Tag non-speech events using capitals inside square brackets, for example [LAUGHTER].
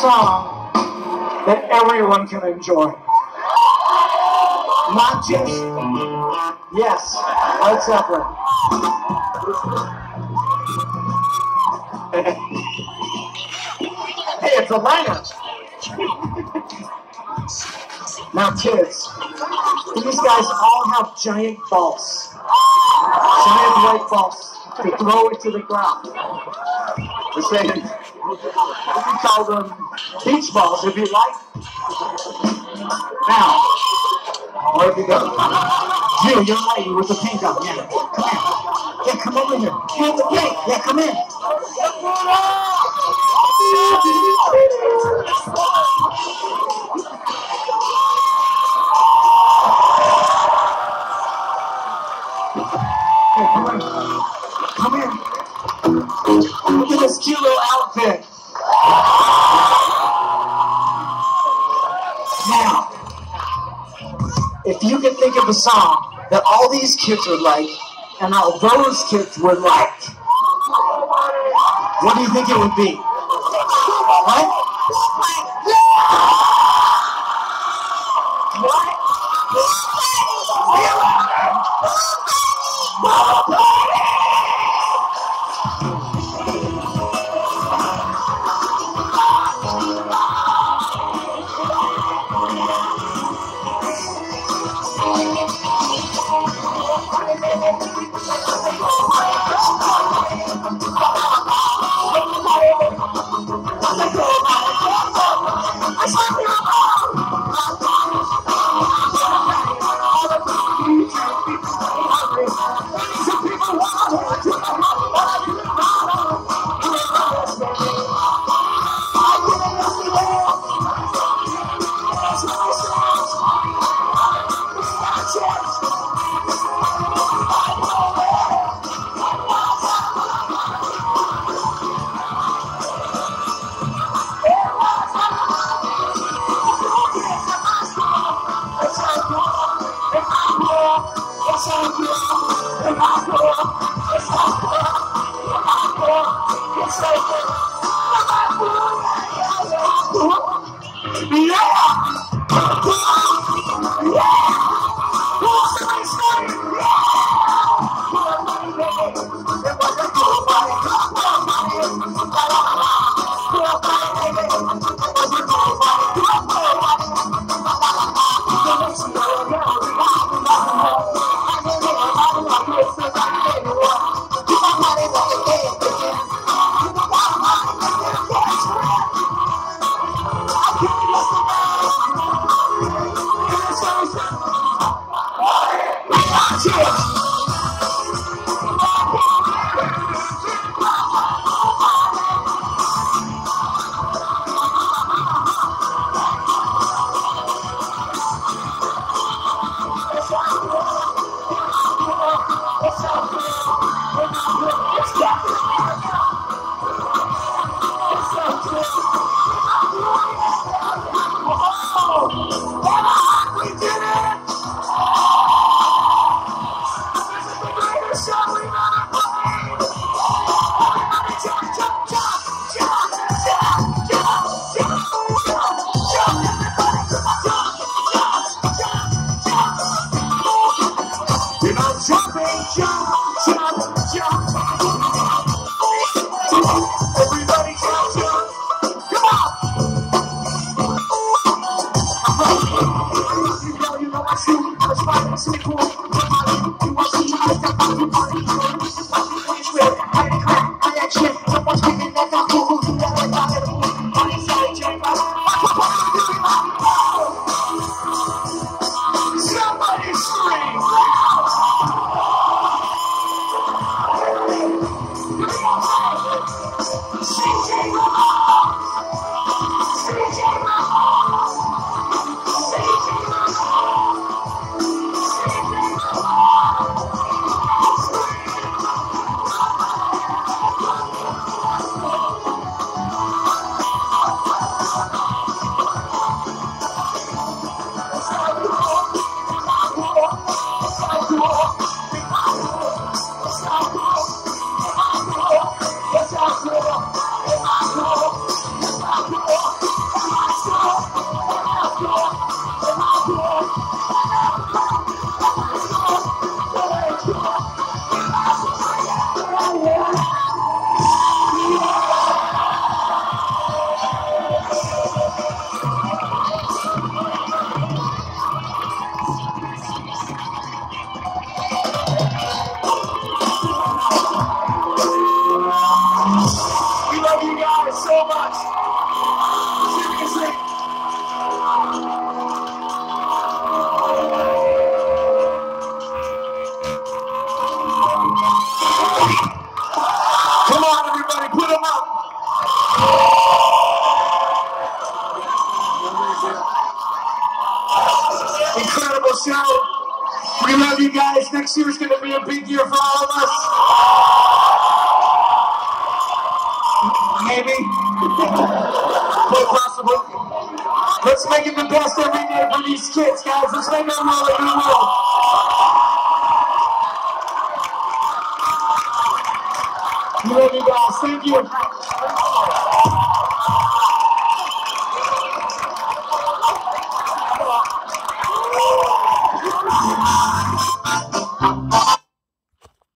song that everyone can enjoy. Not just, yes, Led Zeppelin. [LAUGHS] hey, it's a lineup. [LAUGHS] now, kids, these guys all have giant balls. Giant white balls to throw it to the ground. We're saying, we can call them beach balls if you like. Now, where we go? You, young lady with the pink on. Yeah, come here. Yeah, come over here. Yeah, the. Yeah, come in. You could think of a song that all these kids would like, and all those kids would like, what do you think it would be? What? What? Thank you. jump We love you guys. Next year is going to be a big year for all of us. Maybe. Quite possible. Let's make it the best every day for these kids, guys. Let's make them roll like we will. We love you guys. Thank you.